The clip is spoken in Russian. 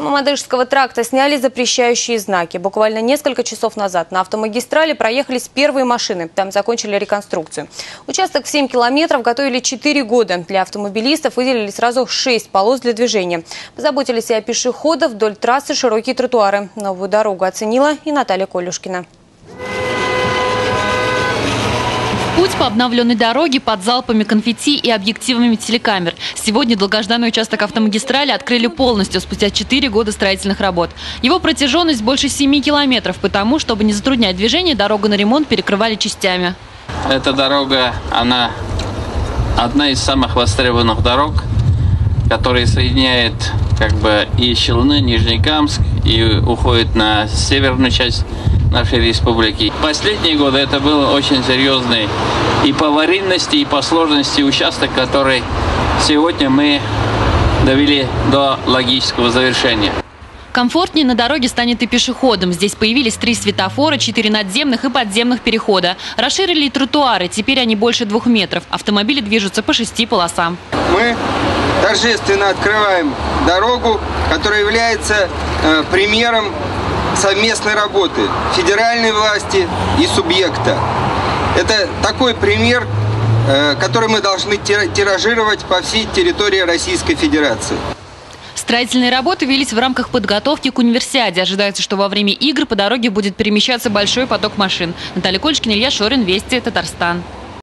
Мамадышского тракта сняли запрещающие знаки. Буквально несколько часов назад на автомагистрали проехались первые машины. Там закончили реконструкцию. Участок в 7 километров готовили 4 года. Для автомобилистов выделили сразу 6 полос для движения. Позаботились и о пешеходах. Вдоль трассы широкие тротуары. Новую дорогу оценила и Наталья Колюшкина. По обновленной дороге под залпами конфетти и объективами телекамер. Сегодня долгожданный участок автомагистрали открыли полностью спустя 4 года строительных работ. Его протяженность больше 7 километров, потому, чтобы не затруднять движение, дорогу на ремонт перекрывали частями. Эта дорога, она одна из самых востребованных дорог, которая соединяет как бы и Челны, Нижнекамск, и уходит на северную часть нашей республики. Последние годы это был очень серьезный и по аварийности, и по сложности участок, который сегодня мы довели до логического завершения. Комфортнее на дороге станет и пешеходам. Здесь появились три светофора, четыре надземных и подземных перехода. Расширили и тротуары, теперь они больше двух метров. Автомобили движутся по шести полосам. Мы торжественно открываем дорогу, которая является э, примером совместной работы федеральной власти и субъекта. Это такой пример, э, который мы должны тиражировать по всей территории Российской Федерации. Строительные работы велись в рамках подготовки к универсиаде. Ожидается, что во время игр по дороге будет перемещаться большой поток машин. Наталья Кольчкина, Илья Шорин, Вести, Татарстан.